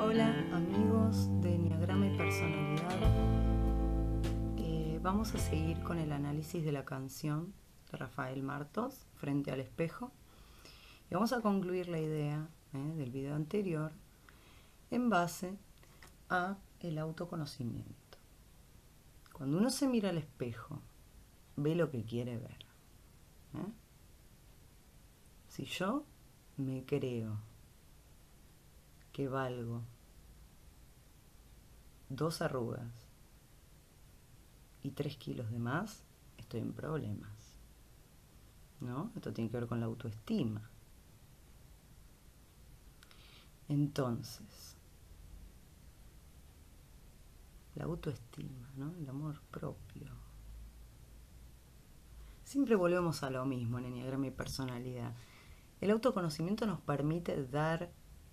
Hola amigos de Enneagrama y Personalidad. Eh, vamos a seguir con el análisis de la canción de Rafael Martos, Frente al espejo. Y vamos a concluir la idea eh, del video anterior en base a el autoconocimiento. Cuando uno se mira al espejo, ve lo que quiere ver. ¿eh? Si yo me creo que valgo dos arrugas y tres kilos de más, estoy en problemas. ¿No? Esto tiene que ver con la autoestima. Entonces, la autoestima, ¿no? El amor propio. Siempre volvemos a lo mismo en Enneagrama y personalidad. El autoconocimiento nos permite dar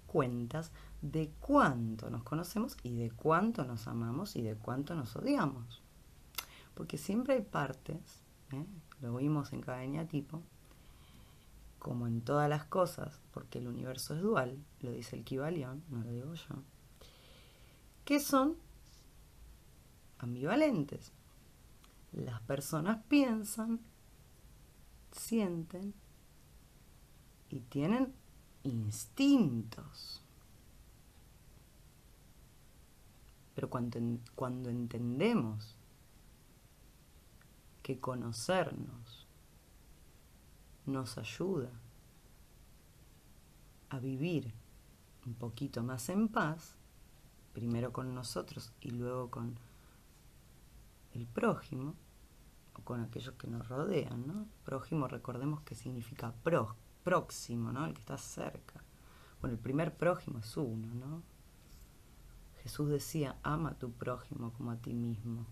cuentas de cuánto nos conocemos y de cuánto nos amamos y de cuánto nos odiamos. Porque siempre hay partes, ¿eh? lo vimos en cada eneatipo, como en todas las cosas, porque el universo es dual, lo dice el Kibalión, no lo digo yo, que son ambivalentes. Las personas piensan, sienten y tienen instintos. Pero cuando, cuando entendemos que conocernos nos ayuda a vivir un poquito más en paz, primero con nosotros y luego con el prójimo, o con aquellos que nos rodean, ¿no? Prójimo, recordemos que significa próximo, ¿no? El que está cerca. Bueno, el primer prójimo es uno, ¿no? Jesús decía, ama a tu prójimo como a ti mismo.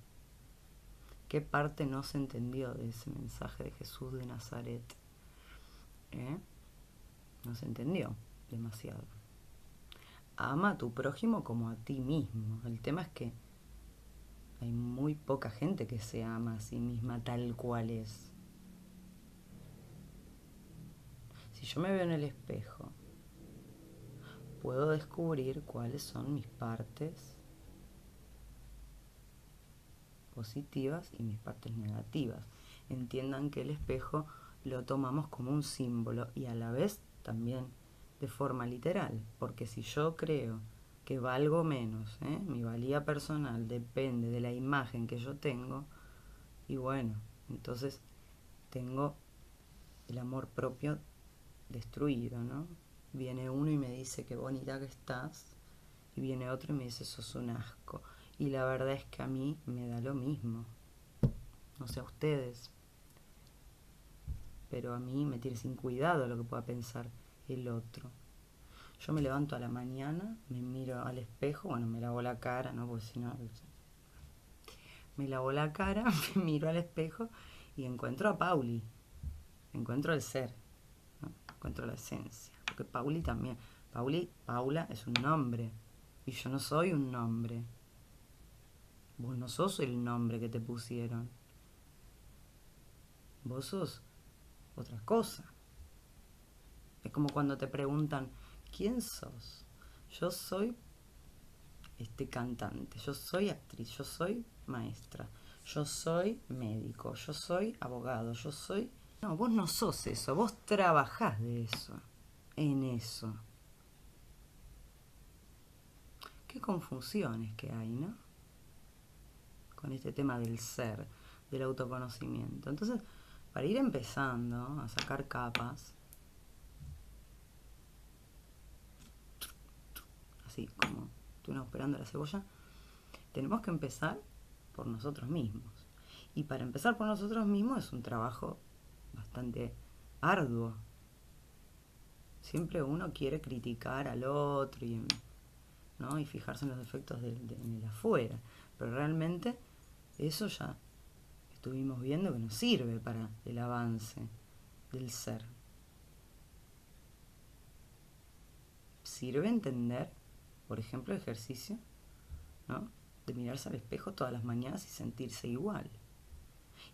¿Qué parte no se entendió de ese mensaje de Jesús de Nazaret? ¿Eh? No se entendió demasiado. Ama a tu prójimo como a ti mismo. El tema es que hay muy poca gente que se ama a sí misma tal cual es. Si yo me veo en el espejo, puedo descubrir cuáles son mis partes positivas y mis partes negativas. Entiendan que el espejo lo tomamos como un símbolo y a la vez también de forma literal, porque si yo creo que valgo menos, ¿eh? mi valía personal depende de la imagen que yo tengo, y bueno, entonces tengo el amor propio destruido, ¿no? Viene uno y me dice qué bonita que estás, y viene otro y me dice sos un asco. Y la verdad es que a mí me da lo mismo, no sé a ustedes, pero a mí me tiene sin cuidado lo que pueda pensar el otro. Yo me levanto a la mañana, me miro al espejo, bueno, me lavo la cara, ¿no? Porque si no... Me lavo la cara, me miro al espejo y encuentro a Pauli. Encuentro el ser. Encuentro la esencia. Porque Pauli también. Pauli, Paula es un nombre. Y yo no soy un nombre. Vos no sos el nombre que te pusieron. Vos sos otra cosa. Es como cuando te preguntan, ¿quién sos? Yo soy este cantante, yo soy actriz, yo soy maestra, yo soy médico, yo soy abogado, yo soy... No, vos no sos eso, vos trabajás de eso, en eso. Qué confusiones que hay, ¿no? Con este tema del ser, del autoconocimiento. Entonces, para ir empezando a sacar capas, así como estuvimos esperando la cebolla, tenemos que empezar por nosotros mismos. Y para empezar por nosotros mismos es un trabajo bastante arduo. Siempre uno quiere criticar al otro y, ¿no? y fijarse en los defectos de, en el afuera. Pero realmente eso ya estuvimos viendo que no sirve para el avance del ser. Sirve entender por ejemplo, ejercicio, ¿no? De mirarse al espejo todas las mañanas y sentirse igual.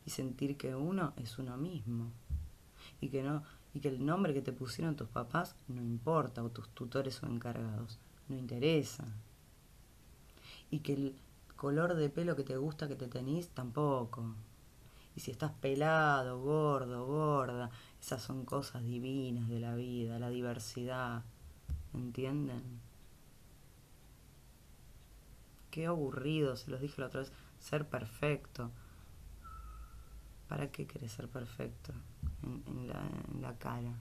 Y sentir que uno es uno mismo. Y que no, Y que el nombre que te pusieron tus papás no importa, o tus tutores o encargados, no interesa. Y que el color de pelo que te gusta que te tenís tampoco. Y si estás pelado, gordo, gorda, esas son cosas divinas de la vida, la diversidad. ¿Entienden? Qué aburrido, se los dije la otra vez, ser perfecto. ¿Para qué querés ser perfecto en, la, cara?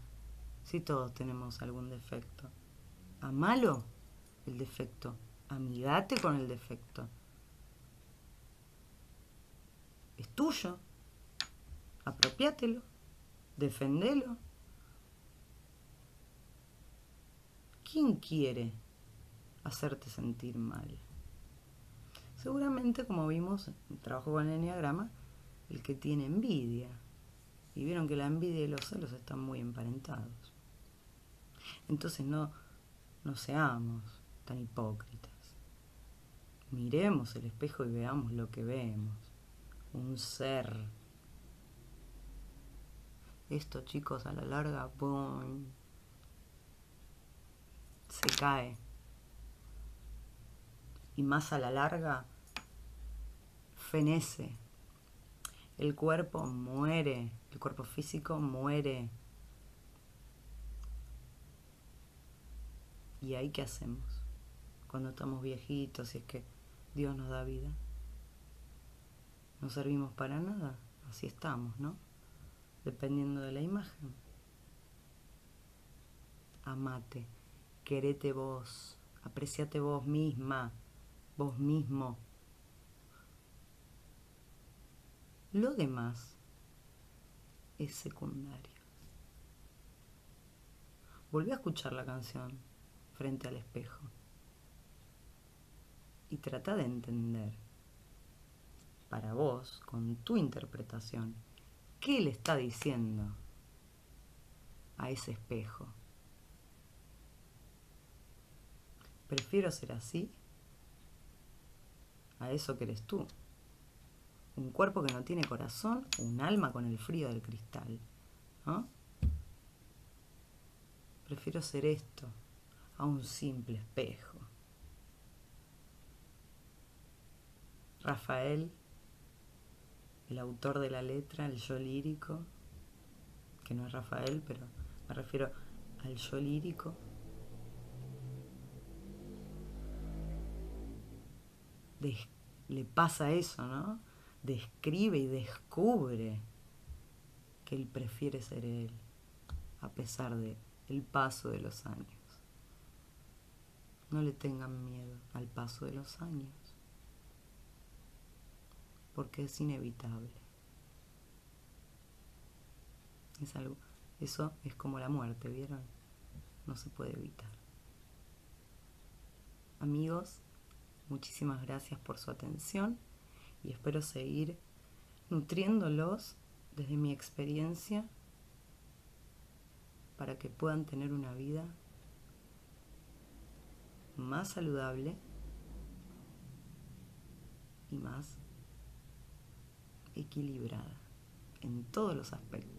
Si todos tenemos algún defecto. ¿A malo el defecto? Amigate con el defecto. Es tuyo. Apropiátelo. Defendelo. ¿Quién quiere hacerte sentir mal? Seguramente, como vimos en trabajo con el enneagrama, el que tiene envidia. Y vieron que la envidia y los celos están muy emparentados. Entonces no, no seamos tan hipócritas. Miremos el espejo y veamos lo que vemos. Un ser. Esto, chicos, a la larga, ¡boom! se cae. Y más a la larga, fenece. El cuerpo muere, el cuerpo físico muere. ¿Y ahí qué hacemos? Cuando estamos viejitos y es que Dios nos da vida. No servimos para nada, así estamos, ¿no? Dependiendo de la imagen. Amate querete vos, apreciate vos misma, vos mismo. Lo demás es secundario. Volví a escuchar la canción frente al espejo y trata de entender para vos, con tu interpretación, qué le está diciendo a ese espejo. Prefiero ser así a eso que eres tú. Un cuerpo que no tiene corazón, un alma con el frío del cristal. Prefiero ser esto a un simple espejo. Rafael, el autor de la letra, el yo lírico, que no es Rafael, pero me refiero al yo lírico, le pasa eso, ¿no? Describe y descubre que él prefiere ser él, a pesar de el paso de los años. No le tengan miedo al paso de los años, porque es inevitable. Es algo, eso es como la muerte, ¿vieron? No se puede evitar. Amigos, Muchísimas gracias por su atención y espero seguir nutriéndolos desde mi experiencia para que puedan tener una vida más saludable y más equilibrada en todos los aspectos.